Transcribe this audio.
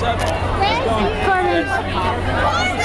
Where's Carmen.